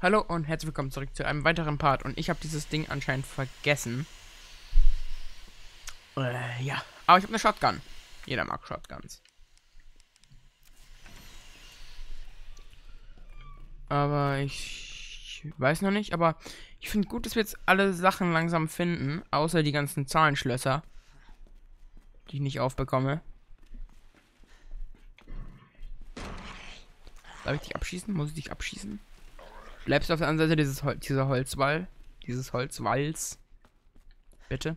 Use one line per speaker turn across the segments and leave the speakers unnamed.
Hallo und herzlich willkommen zurück zu einem weiteren Part. Und ich habe dieses Ding anscheinend vergessen. Äh, ja. Aber ich habe eine Shotgun. Jeder mag Shotguns. Aber ich weiß noch nicht. Aber ich finde gut, dass wir jetzt alle Sachen langsam finden. Außer die ganzen Zahlenschlösser. Die ich nicht aufbekomme. Darf ich dich abschießen? Muss ich dich abschießen? Bleibst du auf der anderen Seite dieses Hol dieser Holzwall? Dieses Holzwalls? Bitte?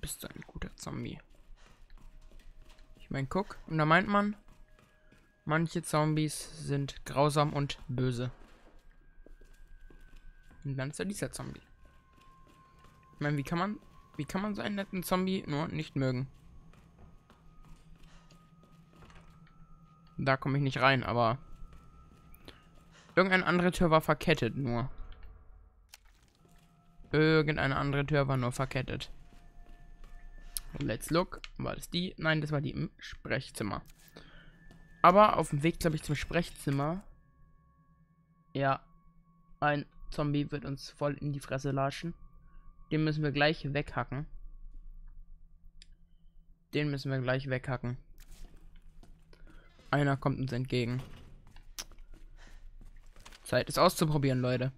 Bist du ein guter Zombie? Ich meine, guck, und da meint man, manche Zombies sind grausam und böse. Und dann ist er dieser Zombie. Ich meine, wie kann man, wie kann man so einen netten Zombie nur nicht mögen? Da komme ich nicht rein, aber Irgendeine andere Tür war verkettet nur. Irgendeine andere Tür war nur verkettet. Let's look. War das die? Nein, das war die im Sprechzimmer. Aber auf dem Weg, glaube ich, zum Sprechzimmer. Ja. Ein Zombie wird uns voll in die Fresse latschen. Den müssen wir gleich weghacken. Den müssen wir gleich weghacken. Einer kommt uns entgegen. Zeit es auszuprobieren, Leute.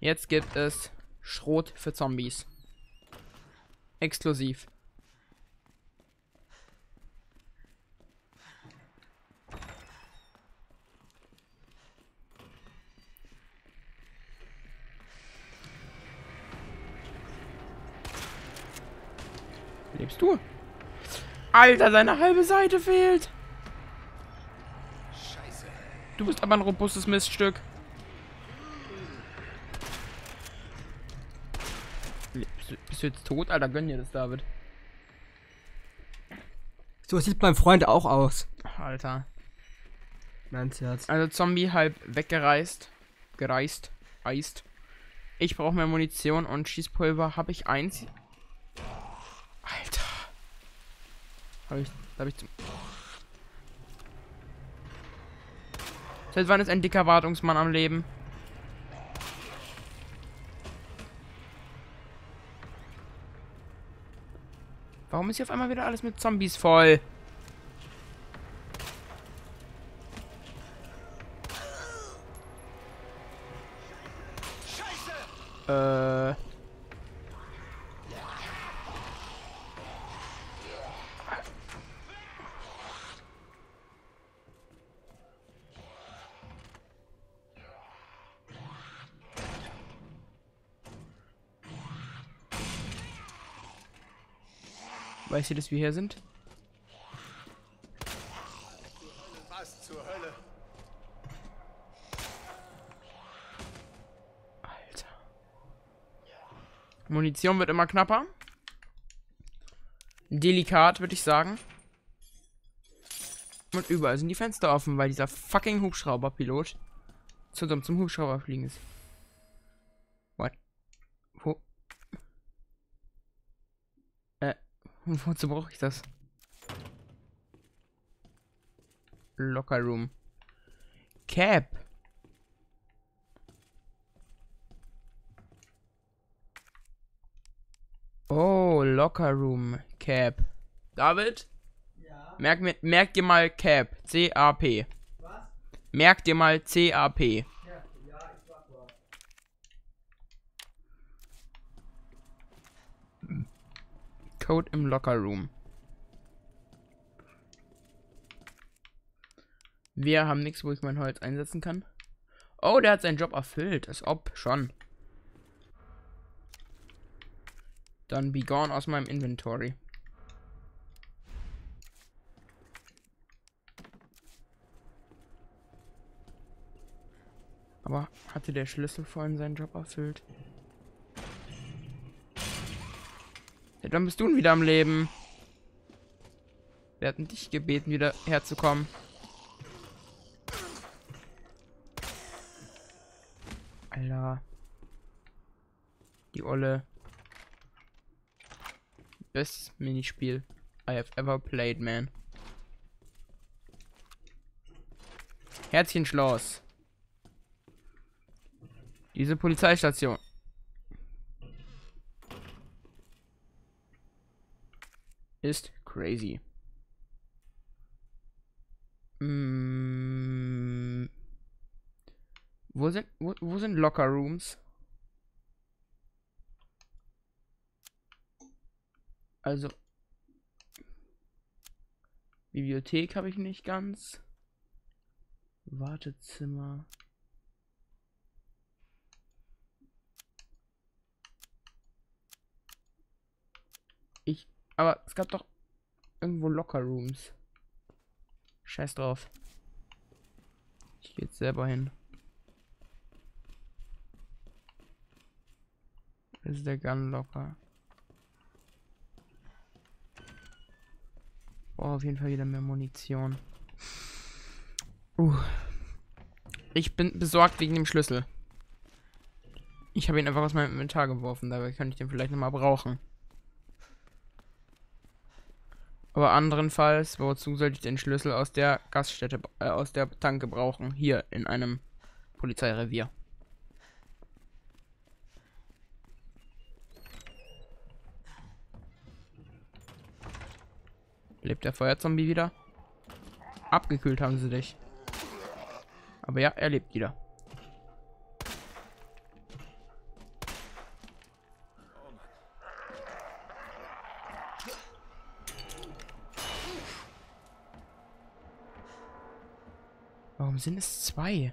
Jetzt gibt es Schrot für Zombies. Exklusiv. Lebst du? Alter, seine halbe Seite fehlt. Du bist aber ein robustes Miststück. Bist du, jetzt tot? Alter, gönn dir das, David.
So sieht mein Freund auch aus.
Alter.
Mein Herz.
Also Zombie halb weggereist. Gereist. Eist. Ich brauche mehr Munition und Schießpulver. Habe ich eins? Alter. Habe ich, habe ich zum Seit wann ist ein dicker Wartungsmann am Leben? Warum ist hier auf einmal wieder alles mit Zombies voll? Scheiße! Äh. Weißt du, dass wir hier sind? Was zur Hölle? Alter. Munition wird immer knapper. Delikat, würde ich sagen. Und überall sind die Fenster offen, weil dieser fucking Hubschrauberpilot zu zum Hubschrauber fliegen ist. Wozu brauche ich das? Locker Room. Cap. Oh, Locker Room. Cap. David? Ja. Merk, mir, merk dir mal Cap. C-A-P. Was? Merk dir mal C-A-P. Code im Locker Room. Wir haben nichts, wo ich mein Holz einsetzen kann. Oh, der hat seinen Job erfüllt. Als ob schon. Dann be gone aus meinem Inventory. Aber hatte der Schlüssel vorhin seinen Job erfüllt? Ja, dann bist du wieder am Leben. Wir hatten dich gebeten, wieder herzukommen. Alter. Die Olle. Bestes Minispiel I have ever played, man. Herzchenschloss. Diese Polizeistation. Ist crazy. Mm. Wo sind, wo, wo sind Locker Rooms? Also. Bibliothek habe ich nicht ganz. Wartezimmer. Ich. Aber es gab doch irgendwo Locker Rooms. Scheiß drauf. Ich gehe jetzt selber hin. Das ist der Gun Locker. Oh, auf jeden Fall wieder mehr Munition. Uh. Ich bin besorgt wegen dem Schlüssel. Ich habe ihn einfach aus meinem Inventar geworfen, dabei könnte ich den vielleicht nochmal brauchen. Aber anderenfalls, wozu sollte ich den Schlüssel aus der Gaststätte, äh, aus der Tanke brauchen? Hier in einem Polizeirevier. Lebt der Feuerzombie wieder? Abgekühlt haben sie dich. Aber ja, er lebt wieder. Sind es zwei?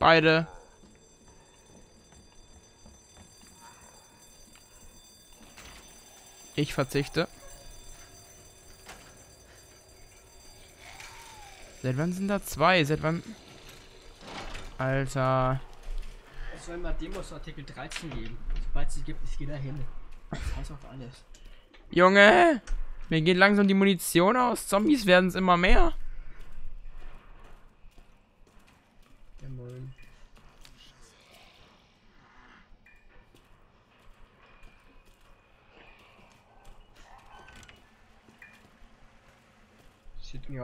Beide. Ich verzichte. Seit wann sind da zwei? Seit wann? Alter.
Es soll mal Demos Artikel 13 geben. Sobald es sie gibt, ich gehe da hin. Das heißt auf alles.
Junge! Mir geht langsam die Munition aus. Zombies werden es immer mehr.
Ja, moin.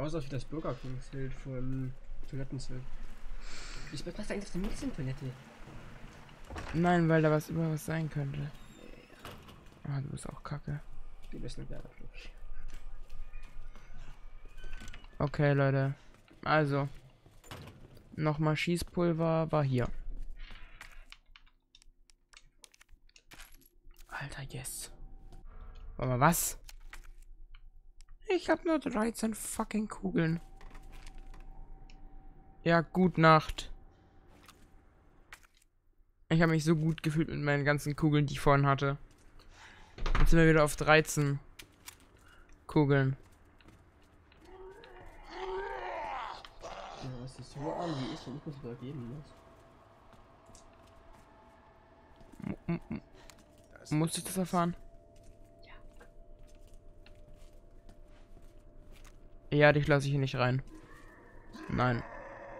Mir aus wie das Burger King-Schild von Toilettenschild. Ich was macht eigentlich auf der Mädchen-Toilette?
Nein, weil da was über was sein könnte. Ah, du bist auch kacke.
Du bist eine Werbeflug.
Okay, Leute. Also. Nochmal Schießpulver war hier. Alter, yes. Warte mal, was? Ich habe nur 13 fucking Kugeln. Ja, gut Nacht. Ich habe mich so gut gefühlt mit meinen ganzen Kugeln, die ich vorhin hatte. Jetzt sind wir wieder auf 13 Kugeln.
Ja, es ist so an, wie ich und ich muss übergeben. Muss
ich das erfahren? Ja, dich lasse ich hier nicht rein. Nein,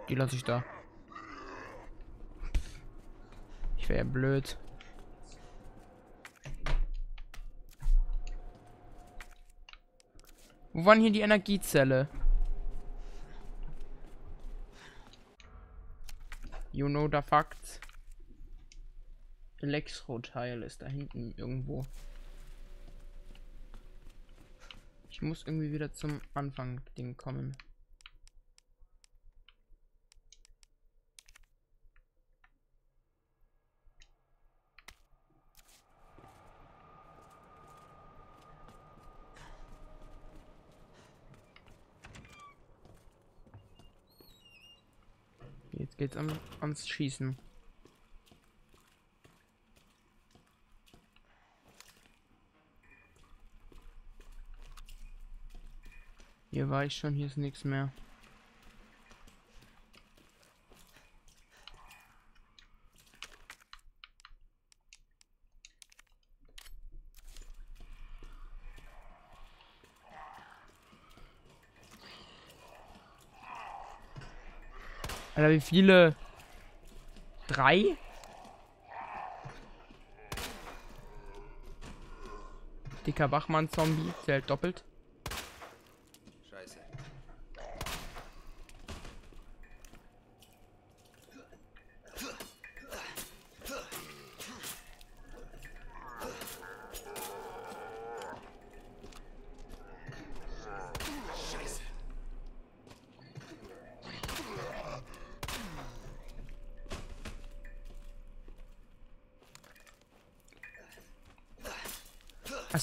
die lasse ich da. Ich wäre blöd. Wo waren hier die Energiezelle? You know the facts. Elektroteil ist da hinten irgendwo. Ich muss irgendwie wieder zum Anfang Ding kommen. Jetzt geht's an, ans Schießen. War ich schon, hier ist nichts mehr. Alter, wie viele? Drei? Dicker Wachmann-Zombie zählt doppelt.
Scheiße.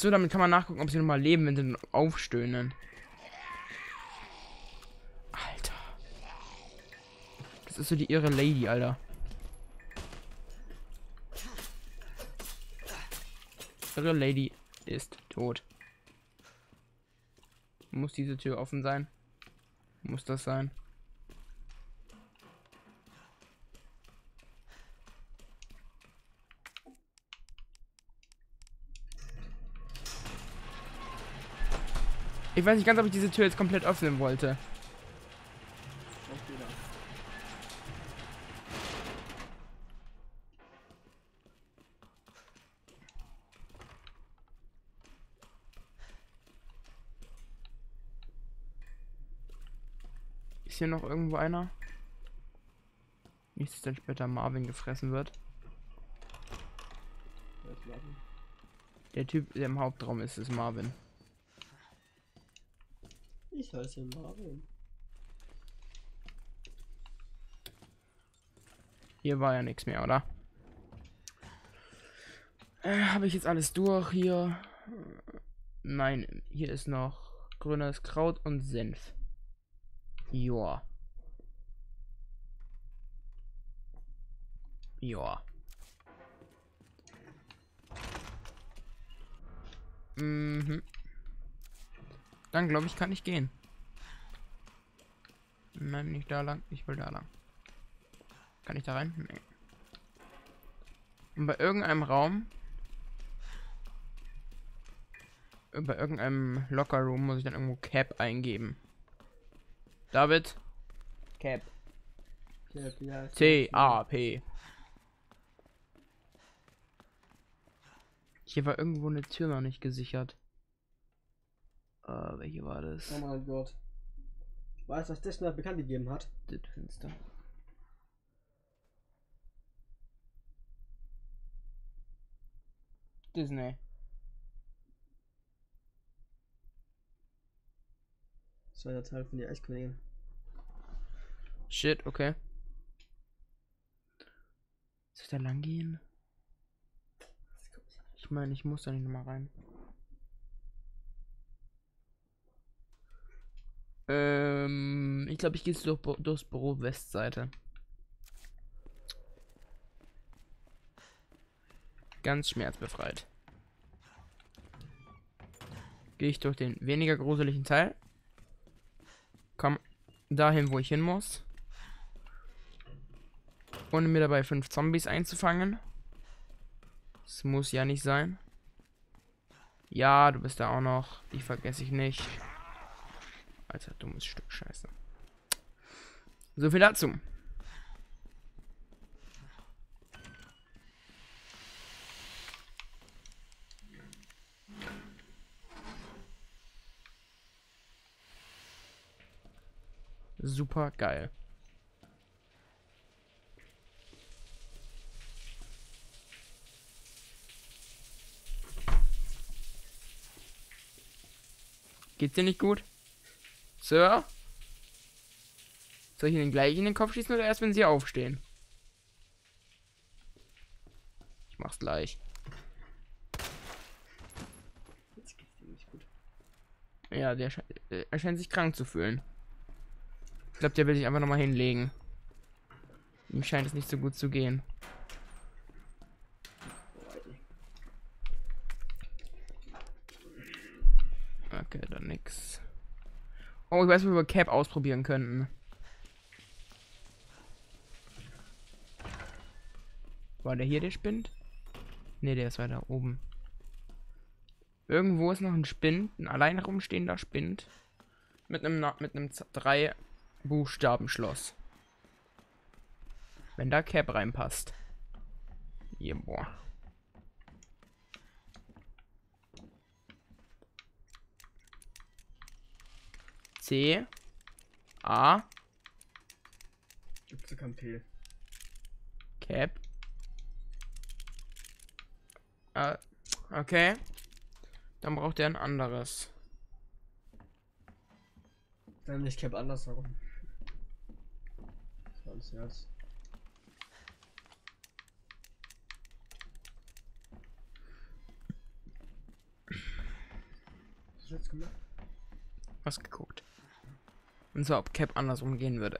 Achso, damit kann man nachgucken, ob sie noch mal leben, wenn sie aufstöhnen. Alter. Das ist so die irre Lady, Alter. Irre Lady ist tot. Muss diese Tür offen sein? Muss das sein? Ich weiß nicht ganz, ob ich diese Tür jetzt komplett öffnen wollte. Ist hier noch irgendwo einer? Nicht, dass dann später Marvin gefressen wird. Der Typ, der im Hauptraum ist, ist Marvin.
Ich heiße Marvin.
Hier war ja nichts mehr, oder? Äh, Habe ich jetzt alles durch hier? Nein, hier ist noch grünes Kraut und Senf. Joa. Joa. Mhm. Dann glaube ich, kann ich gehen. Nein, nicht da lang. Ich will da lang. Kann ich da rein? Nee. Und bei irgendeinem Raum. Bei irgendeinem Locker Room muss ich dann irgendwo Cap eingeben. David. Cap. C-A-P. Hier war irgendwo eine Tür noch nicht gesichert. Äh, welche war das?
Oh mein Gott. Weißt du, was das noch bekannt gegeben hat?
Das Fenster. Disney.
Das war der Teil von der Eiskönigin.
Shit, okay. Soll ich da lang gehen? Ich meine, ich muss da nicht nochmal rein. Ähm, ich glaube, ich gehe durch, durchs Büro Westseite. Ganz schmerzbefreit. Gehe ich durch den weniger gruseligen Teil. Komm dahin, wo ich hin muss. Ohne mir dabei fünf Zombies einzufangen. Das muss ja nicht sein. Ja, du bist da auch noch. Die vergesse ich nicht. Alter, dummes Stück Scheiße. So viel dazu. Super geil. Geht's dir nicht gut? Sir? Soll ich Ihnen gleich in den Kopf schießen oder erst, wenn Sie aufstehen? Ich mach's gleich.
Jetzt geht's dir nicht gut.
Ja, der äh, er scheint sich krank zu fühlen. Ich glaube, der will sich einfach nochmal hinlegen. Ihm scheint es nicht so gut zu gehen. Okay, dann nix. Oh, ich weiß, wo wir Cap ausprobieren könnten. War der hier, der spinnt? Ne, der ist weiter oben. Irgendwo ist noch ein Spind, ein allein rumstehender Spind. Mit einem mit einem drei Buchstaben Schloss. Wenn da Cap reinpasst. Yeah, boah. C A
Gibt's kein P.
Cap. Äh, okay. Dann braucht er ein anderes.
Dann nicht Cap andersherum. Das war ins Herz. Was hast du jetzt gemacht?
Was geguckt. Und zwar, ob Cap andersrum gehen würde.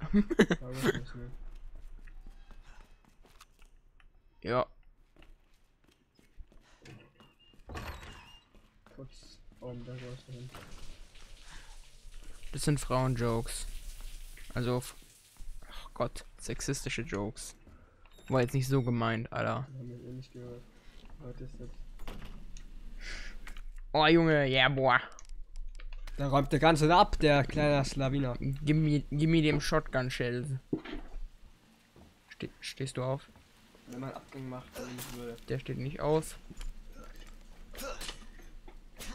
Ja. Das sind Frauenjokes. Also, ach Gott, sexistische Jokes. War jetzt nicht so gemeint, Alter.
Eh.
Oh Junge, yeah, boah.
Da räumt der ganze ab, der kleine Slawiner.
Gimme, gimme dem Shotgun Shells. Ste stehst du auf?
Wenn man Abgang macht, dann würde.
Der steht nicht auf.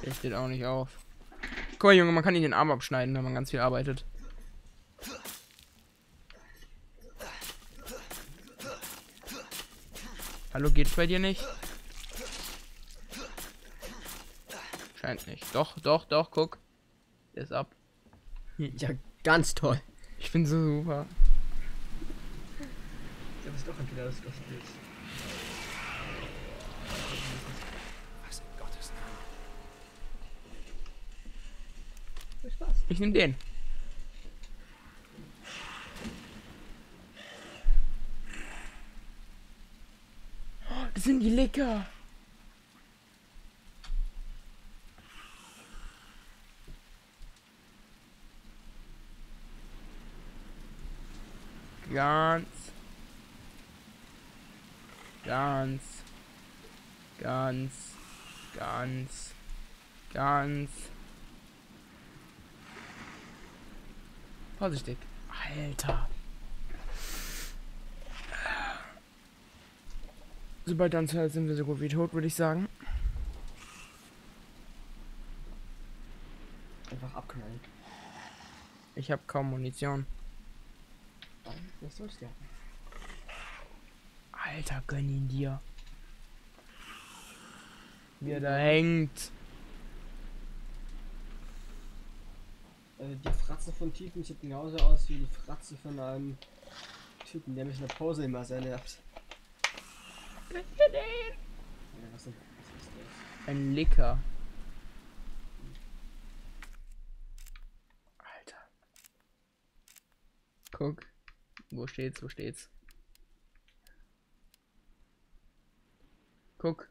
Der steht auch nicht auf. Guck mal, Junge, man kann ihn den Arm abschneiden, wenn man ganz viel arbeitet. Hallo, geht's bei dir nicht? Scheint nicht. Doch, doch, doch, guck. Der ist ab.
Ja, ganz toll.
Ich bin so super.
Das ist doch entweder das willst.
Was in Gottes Namen?
Viel Spaß.
Ich nehm den. Oh, Das sind die Licker. Ganz. Ganz. Ganz. Ganz. Ganz. Vorsichtig. Alter. Sobald dann sind wir so gut wie tot, würde ich sagen.
Einfach abknallen.
Ich habe kaum Munition.
Das sollst du ja.
Alter, gönn ihn dir. Wie er da hängt.
Also die Fratze von Typen sieht genauso aus wie die Fratze von einem Typen, der mich in der Pause immer sehr nervt. Ja, was, denn? was ist das?
Ein Licker. Alter. Guck. Wo steht's? Wo steht's? Guck.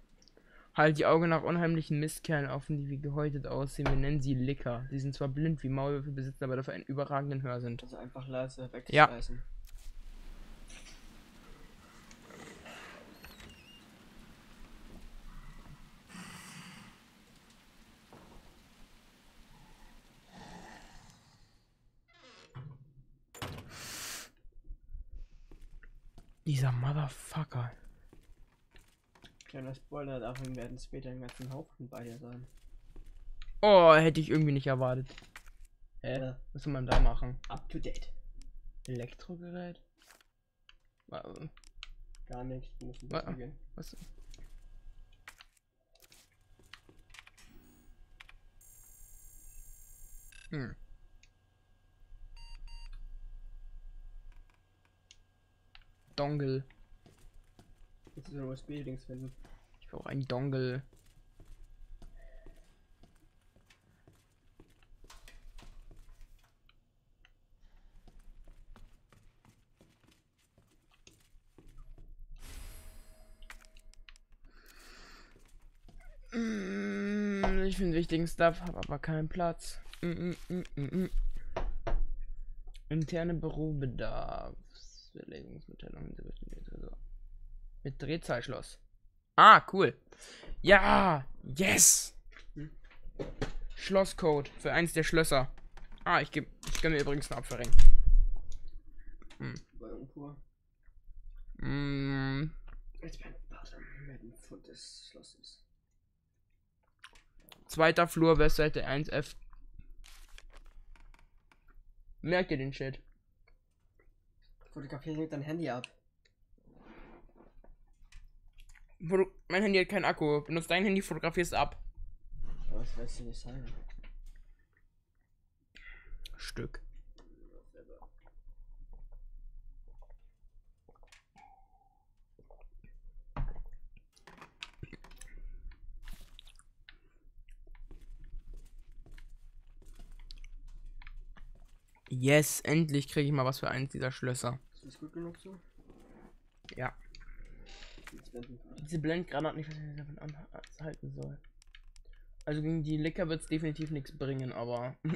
Halt die Augen nach unheimlichen Mistkerlen offen, die wie gehäutet aussehen. Wir nennen sie Licker. Sie sind zwar blind wie Maulwürfe, besitzen aber dafür einen überragenden Hörsinn.
Also einfach leise
Ja. Dieser Motherfucker.
Kleiner Spoiler, davon werden später einen ganzen Haufen bei dir sein.
Oh, hätte ich irgendwie nicht erwartet. Hä?
Ja.
Was soll man da machen?
Up to date.
Elektrogerät? Wa-
Gar nichts, du musst bisschen gehen.
Was? Hm. Dongle.
Jetzt ist ein USB-Dings finden.
Ich brauche einen Dongle. Mm, Ich finde wichtigen Stuff, habe aber keinen Platz. Mm, mm, mm, mm, mm. Interne Bürobedarf. Verlegungsmitteilung. So. Mit Drehzahlschloss. Ah, cool. Ja, yes.
Hm?
Schlosscode für eins der Schlösser. Ah, ich gebe ich geb mir übrigens einen Apfelring. Mm,
des Schlosses.
zweiter Flur, Westseite 1F. Merkt ihr den Shit?
Fotografiere mit dein Handy ab.
Foto mein Handy hat keinen Akku. Benutzt dein Handy, fotografierst ab.
Aber das lässt sich nicht sein.
Stück. Yes, endlich kriege ich mal was für eins dieser Schlösser.
Ist das gut genug so?
Ja.
Jetzt blenden wir.
Diese Blendgranate nicht, was ich davon anhalten soll. Also gegen die Licker wird es definitiv nichts bringen, aber.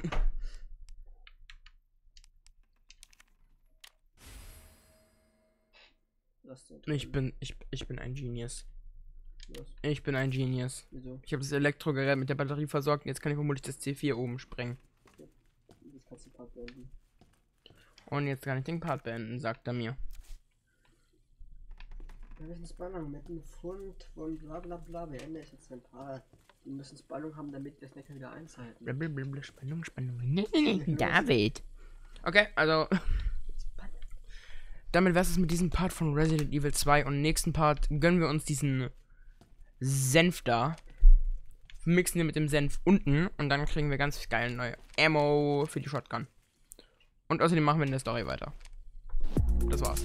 Ich bin, ich, ich bin ein Genius.
Los.
Ich bin ein Genius.
Wieso?
Ich habe das Elektrogerät mit der Batterie versorgt und jetzt kann ich vermutlich das C4 oben sprengen.
Kannst du Part beenden.
Und jetzt kann ich den Part beenden, sagt er mir.
Wir müssen Spannung mit dem Fund von bla bla bla. Beende ist jetzt ein Part. Wir müssen Spannung haben, damit wir das Necker wieder einschalten.
Blablabla, Spannung, Spannung. David. Okay, also. Damit wär's es mit diesem Part von Resident Evil 2 und im nächsten Part gönnen wir uns diesen Senf da. Mixen wir mit dem Senf unten und dann kriegen wir ganz geil neue Ammo für die Shotgun. Und außerdem machen wir in der Story weiter. Das war's.